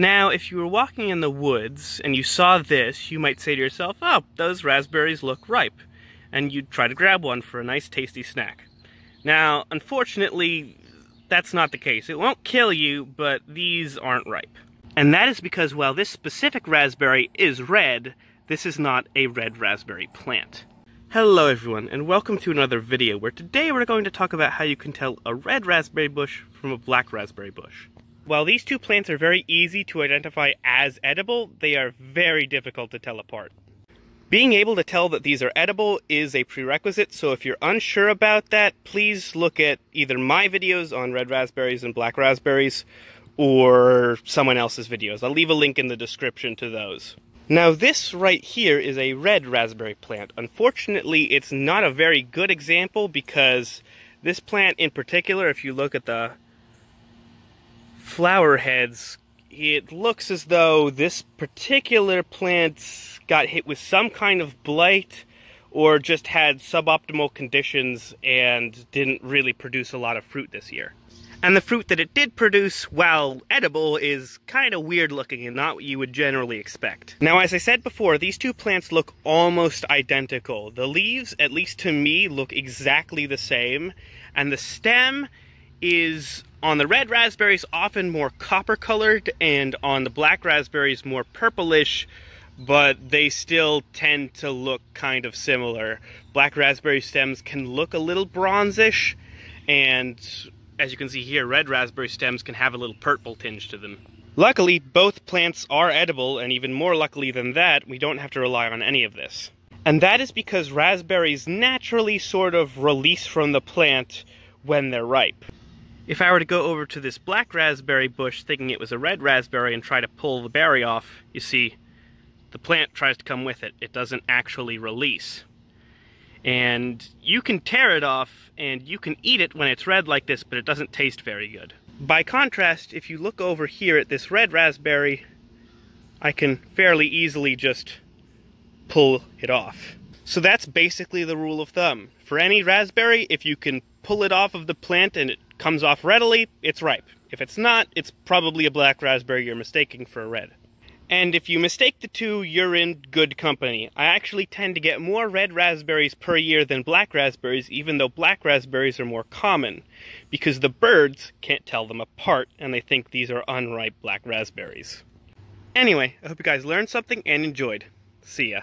Now, if you were walking in the woods and you saw this, you might say to yourself, oh, those raspberries look ripe. And you'd try to grab one for a nice tasty snack. Now, unfortunately, that's not the case. It won't kill you, but these aren't ripe. And that is because while this specific raspberry is red, this is not a red raspberry plant. Hello everyone, and welcome to another video where today we're going to talk about how you can tell a red raspberry bush from a black raspberry bush. While these two plants are very easy to identify as edible, they are very difficult to tell apart. Being able to tell that these are edible is a prerequisite, so if you're unsure about that, please look at either my videos on red raspberries and black raspberries, or someone else's videos. I'll leave a link in the description to those. Now this right here is a red raspberry plant. Unfortunately, it's not a very good example because this plant in particular, if you look at the flower heads, it looks as though this particular plant got hit with some kind of blight or just had suboptimal conditions and didn't really produce a lot of fruit this year. And the fruit that it did produce, while edible, is kind of weird looking and not what you would generally expect. Now, as I said before, these two plants look almost identical. The leaves, at least to me, look exactly the same, and the stem is on the red raspberries often more copper colored and on the black raspberries more purplish but they still tend to look kind of similar. Black raspberry stems can look a little bronzish and as you can see here red raspberry stems can have a little purple tinge to them. Luckily both plants are edible and even more luckily than that we don't have to rely on any of this. And that is because raspberries naturally sort of release from the plant when they're ripe. If I were to go over to this black raspberry bush thinking it was a red raspberry and try to pull the berry off, you see, the plant tries to come with it. It doesn't actually release. And you can tear it off and you can eat it when it's red like this, but it doesn't taste very good. By contrast, if you look over here at this red raspberry, I can fairly easily just pull it off. So that's basically the rule of thumb. For any raspberry, if you can pull it off of the plant and it comes off readily, it's ripe. If it's not, it's probably a black raspberry you're mistaking for a red. And if you mistake the two, you're in good company. I actually tend to get more red raspberries per year than black raspberries, even though black raspberries are more common, because the birds can't tell them apart and they think these are unripe black raspberries. Anyway, I hope you guys learned something and enjoyed. See ya.